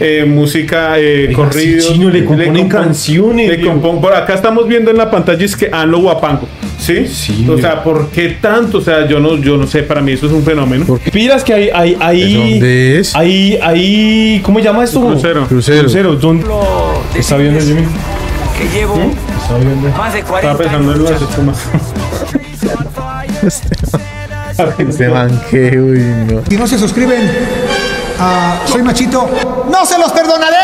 eh, música, eh, Oiga, corrido. sí, chino, le componen canciones, le compon- por acá estamos viendo en la pantalla es que Anlo Guapango. ¿Sí? Sí, O sea, ¿por qué tanto? O sea, yo no, yo no sé, para mí eso es un fenómeno. Pilas que hay, hay, ¿De hay, dónde es? hay, hay, ¿cómo se llama esto? Crucero. Crucero. Crucero. ¿Dónde? ¿Está viendo Jimmy? que llevo ¿Está viendo? más de 40 Estaba pensando en las espumas. Este man que, uy, no. Si no se suscriben a Soy Machito, ¡no se los perdonaré!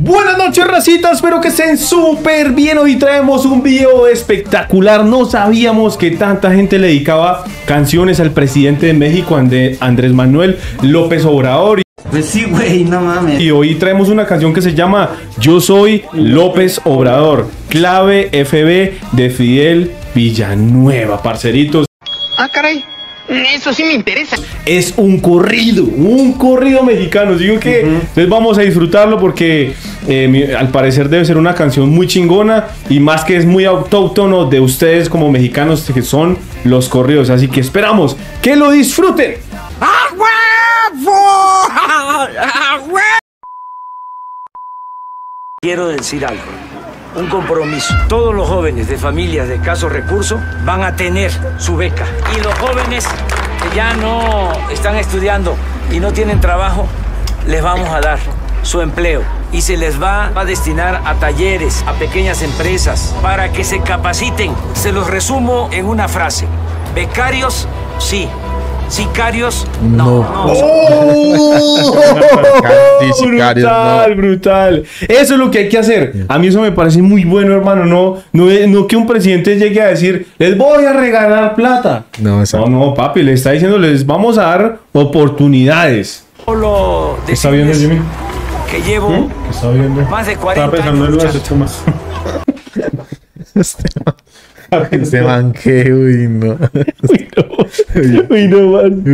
Buenas noches, racitas. Espero que estén súper bien. Hoy traemos un video espectacular. No sabíamos que tanta gente le dedicaba canciones al presidente de México, Ande- Andrés Manuel López Obrador. Pues sí, güey, no mames. Y hoy traemos una canción que se llama Yo soy López Obrador, clave FB de Fidel Villanueva, parceritos. Ah, caray. Eso sí me interesa. Es un corrido, un corrido mexicano. Digo que entonces vamos a disfrutarlo porque eh, al parecer debe ser una canción muy chingona y más que es muy autóctono de ustedes como mexicanos que son los corridos. Así que esperamos que lo disfruten. Quiero decir algo, un compromiso. Todos los jóvenes de familias de escasos recursos van a tener su beca. Y los jóvenes que ya no están estudiando y no tienen trabajo, les vamos a dar su empleo. Y se les va a destinar a talleres, a pequeñas empresas, para que se capaciten. Se los resumo en una frase. Becarios, sí. Sicarios, no. Sicarios, brutal, no. brutal. Eso es lo que hay que hacer. A mí eso me parece muy bueno, hermano. No, no, que un presidente llegue a decir, les voy a regalar plata. No, esa- no, no, papi, le está diciendo, les vamos a dar oportunidades. Solo ¿Está viendo Jimmy? que llevo ¿Está viendo? más de 40 Estaba pensando en años las Este man, man que, uy, no. Uy, no. Uy, no, man.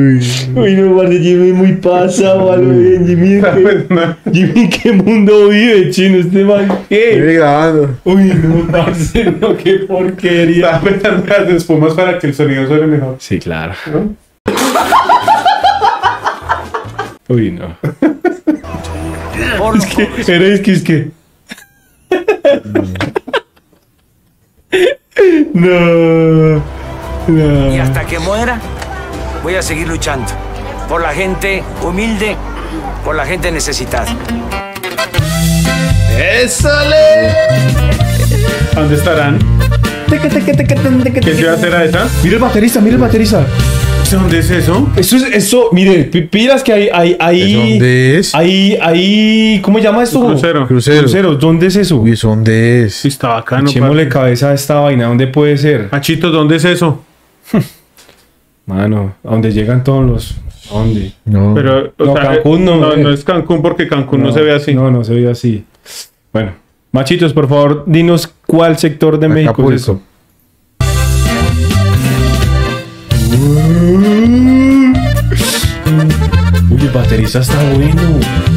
Uy, no, man. Jimmy muy pasado, a lo bien. Jimmy, Estaba ¿en qué, pensando- Jimmy, ¿en qué mundo vive, chino? Este man, ¿qué? Estoy grabando. Uy, no, parce, no, qué porquería. Estaba pensando en las espumas para que el sonido suene mejor. Sí, claro. Uy, no. Por los ¿Qué? pobres. Eres que es que. No. Y No. hasta que muera, voy a seguir luchando por la gente humilde, por la gente necesitada. ¿Dónde estarán? ¿Qué ciudad será esa? Mira el baterista, mira el baterista. ¿Dónde es eso? Eso es, eso, mire, pi- pilas que hay, hay, hay. ¿De dónde es? Hay, hay, ¿cómo se llama esto? Crucero. Crucero. Crucero, ¿dónde es eso? Uy, ¿eso ¿dónde es? Sí, está bacano. Echémosle cabeza a esta vaina, ¿dónde puede ser? Machito, ¿dónde es eso? Mano, a donde llegan todos los. ¿A dónde? No. Pero, o No, sea, Cancún no, no, eh. no es Cancún porque Cancún no, se ve así. No, no se ve así. Bueno, machitos, por favor, dinos cuál sector de México es eso. Baterista está bueno.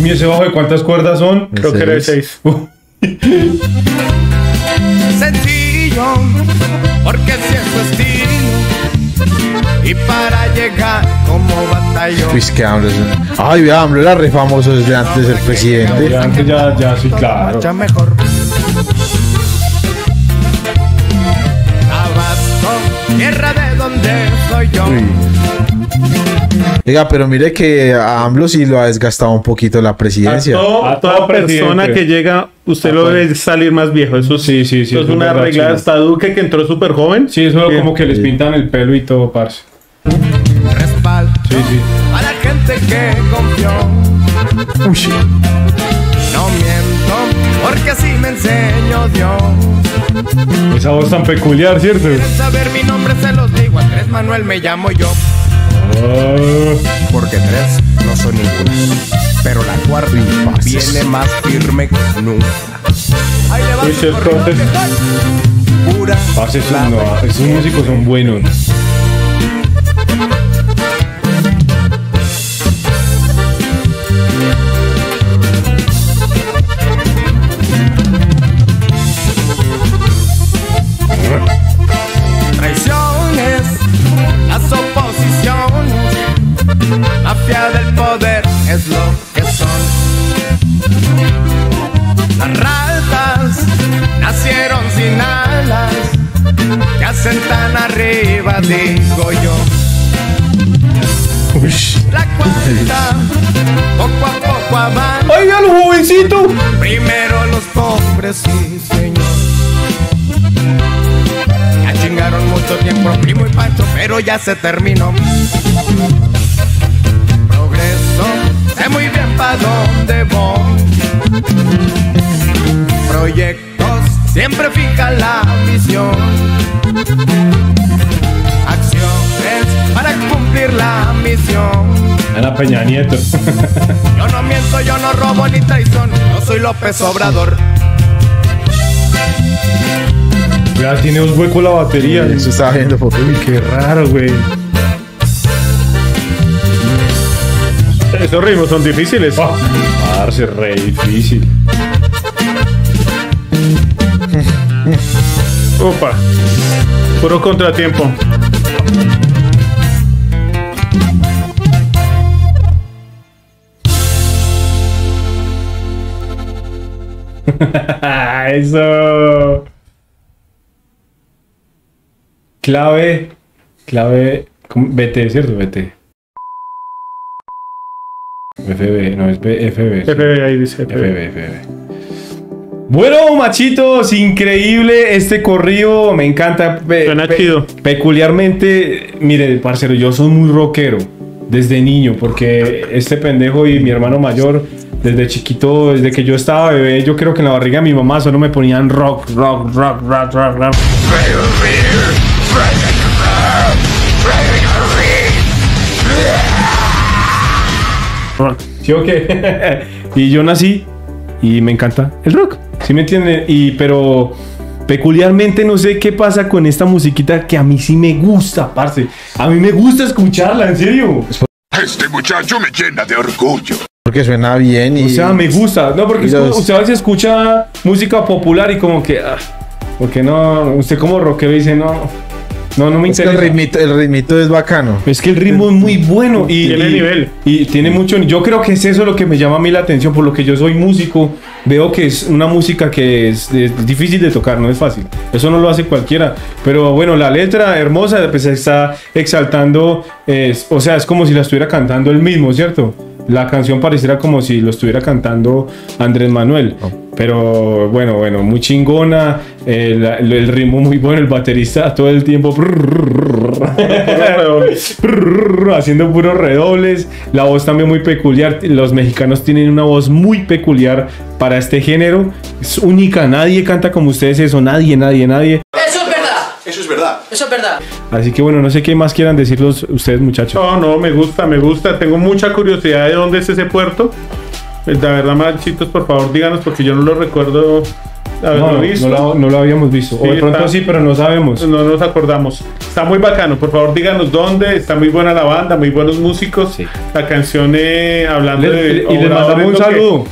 Jimmy, ese bajo de cuántas cuerdas son? Creo que era de seis. Sencillo, porque si es su estilo, y para llegar como batallón. Pues que AMLO es un- Ay, vea, AMLO era re famoso desde antes del presidente. Ya, antes ya, ya, sí, claro. mejor. Tabasco, tierra de donde soy yo. Uy. Oiga, pero mire que a AMLO sí lo ha desgastado un poquito la A, presidencia. todo- A a toda todo persona que llega, usted lo debe salir más viejo. Eso Sí, sí, sí, Eso eso es es una regla. chino. Hasta Duque que entró súper joven. Sí, eso Bien. como que les pintan el pelo y todo, parce. Respaldo Sí, sí. a la gente que confió. No miento, porque así me enseñó Dios. Esa voz tan peculiar, ¿cierto? Quieren saber mi nombre, se los digo. Andrés Manuel me llamo yo. Ah. Porque tres no son ninguno. pero la cuarta viene más firme que nunca. Ahí le va Pura no, esos músicos son buenos. Nacieron sin alas, que hacen tan arriba, digo yo. La cuenta poco a poco avanza. ¡Oiga, los jovencito! Primero los pobres, sí, señor. Ya chingaron mucho tiempo Primo y Pancho, pero ya se terminó. Progreso, sé muy bien pa' dónde voy. Proyectos, siempre fija la misión. Acciones para cumplir la misión. Ana Peña Nieto. Yo no miento, yo no robo ni traición. Yo soy López Obrador. ya tiene un hueco la batería. Eso estaba viendo por Uy, qué raro, güey. Esos ritmos son difíciles. Ah, Parce, re difícil. Opa. Puro contratiempo. Eso. Clave. Clave. BT, ¿cierto? BT. FB, no, es FB. FB, ahí dice. FB. FB, FB. Bueno, machitos, increíble este corrido, me encanta. Pe- Suena pe- chido. Peculiarmente, mire, parcero, yo soy muy rockero desde niño, porque este pendejo y mi hermano mayor, desde chiquito, desde que yo estaba bebé, yo creo que en la barriga de mi mamá solo me ponían rock, rock, rock, rock, rock, rock. ¿Sí o qué? y yo nací y me encanta el rock. ¿Sí me entienden? Y pero peculiarmente no sé qué pasa con esta musiquita que a mí sí me gusta, parce. A mí me gusta escucharla, en serio. Este muchacho me llena de orgullo. Porque suena bien y. O sea, me gusta. No, porque los- usted a veces escucha música popular y como que ah, porque no, usted como rockero dice, no. No, no me Es que interesa. el ritmito, el ritmito es bacano. Es que el ritmo es muy bueno y Tiene y- nivel. Y tiene mucho. Yo creo que es eso lo que me llama a mí la atención, por lo que yo soy músico. Veo que es una música que es, es difícil de tocar, no es fácil. Eso no lo hace cualquiera. Pero bueno, la letra hermosa, pues está exaltando. es- o sea, es como si la estuviera cantando él mismo, ¿cierto? La canción pareciera como si lo estuviera cantando Andrés Manuel. Pero bueno, bueno, muy chingona. El, el ritmo muy bueno. El baterista todo el tiempo haciendo puros redobles. La voz también muy peculiar. Los mexicanos tienen una voz muy peculiar para este género. Es única. Nadie canta como ustedes eso. Nadie, nadie, nadie. Eso es verdad. Eso es verdad. Eso es verdad. Así que bueno, no sé qué más quieran decir los, ustedes, muchachos. No, no, me gusta, me gusta. Tengo mucha curiosidad de dónde es ese puerto. Eh, La verdad, machitos, por favor, díganos porque yo no lo recuerdo haberlo No, visto. no lo, no lo habíamos visto. o Sí, de pronto está- sí, pero no sabemos. No nos acordamos. Está muy bacano. Por favor, díganos dónde. Está muy buena la banda, muy buenos músicos. Sí. La canción eh, hablando Le- de. y les mandamos un que- saludo.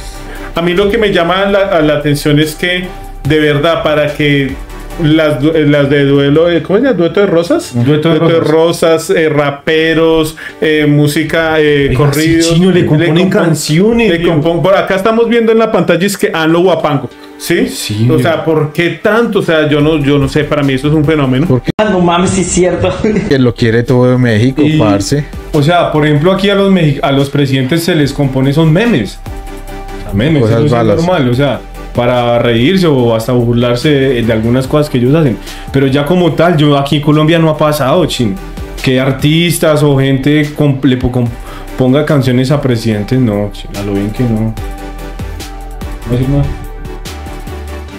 a mí lo que me llama la atención es que, de verdad, para que las, eh, las de duelo, eh, ¿cómo llama? ¿Dueto de rosas? Dueto de rosas, eh, raperos, eh, música, eh, corrido. le componen canciones, le compon- por acá estamos viendo en la pantalla es que Anlo Guapango. ¿Sí? Sí, O sea, ¿por qué tanto? O sea, yo no, yo no sé, para mí eso es un fenómeno. No mames, sí es cierto. Que lo quiere todo México, Y- parce. O sea, por ejemplo, aquí a los, a los presidentes se les compone son memes. O sea, memes, Cosas eso es normal, o sea, para reírse o hasta burlarse de, de algunas cosas que ellos hacen. Pero ya como tal, yo aquí en Colombia no ha pasado, chin. Que artistas o gente le ponga canciones a presidentes, no, chin, a lo bien que no. No.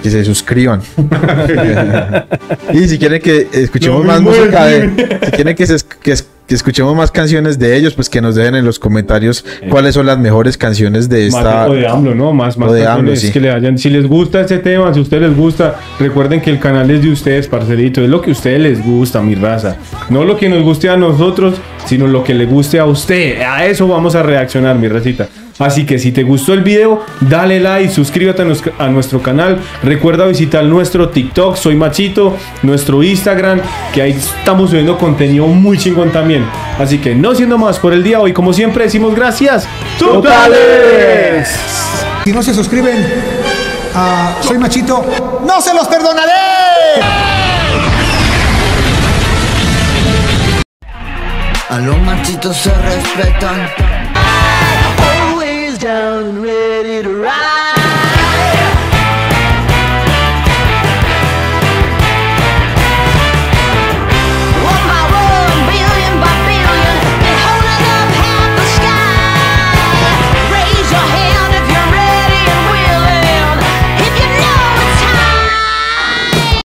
Que se suscriban. y si quieren que escuchemos más música de. Si quieren que, se, que, que escuchemos más canciones de ellos, pues que nos dejen en los comentarios cuáles son las mejores canciones de Más esta. o de AMLO, ¿no? Más, más de AMLO, sí. que le hayan. Si les gusta este tema, si a ustedes les gusta, recuerden que el canal es de ustedes, parcerito. Es lo que a ustedes les gusta, mi raza. No lo que nos guste a nosotros, sino lo que le guste a usted. A eso vamos a reaccionar, mi racita. Así que si te gustó el video, dale like, suscríbete a, nos- a nuestro canal. Recuerda visitar nuestro TikTok, soy Machito, nuestro Instagram, que ahí estamos subiendo contenido muy chingón también. Así que no siendo más por el día de hoy, como siempre decimos gracias. ¡Totales! Si no se suscriben a Soy Machito, ¡no se los perdonaré! A los machitos se respetan. Down, ready to ride.